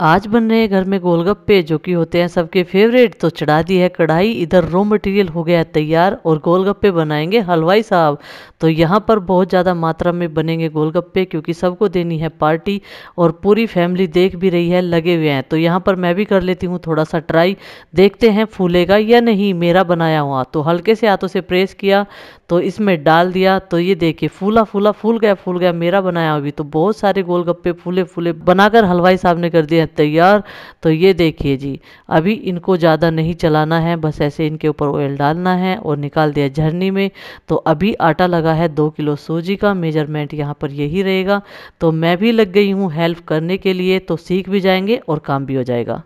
आज बन रहे हैं घर में गोलगप्पे, जो कि होते हैं सबके फेवरेट तो चढ़ा दी है कढ़ाई। इधर रॉ मटेरियल हो गया है तैयार और गोलगप्पे बनाएँगे हलवाई साहब। तो यहाँ पर बहुत ज़्यादा मात्रा में बनेंगे गोलगप्पे, क्योंकि सबको देनी है पार्टी और पूरी फैमिली देख भी रही है, लगे हुए हैं। तो यहाँ पर मैं भी कर लेती हूँ थोड़ा सा ट्राई देखते हैं फूलेगा या नहीं, मेरा बनाया हुआ। तो हल्के से हाथों से प्रेस किया तो इसमें डाल दिया। तो ये देखिए, फूला फूला, फूल गया फूल गया, मेरा बनाया अभी तो बहुत सारे गोलगप्पे फूले फूले बनाकर हलवाई साहब ने कर दिया। तैयार तो ये देखिए जी, अभी इनको ज़्यादा नहीं चलाना है, बस ऐसे इनके ऊपर ऑयल डालना है और निकाल दिया झरनी में तो अभी आटा लगा है दो किलो सूजी का मेज़रमेंट यहाँ पर यही रहेगा तो मैं भी लग गई हूँ हेल्प करने के लिए तो सीख भी जाएँगे और काम भी हो जाएगा।